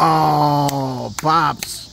oh, Pops.